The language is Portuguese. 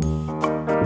Música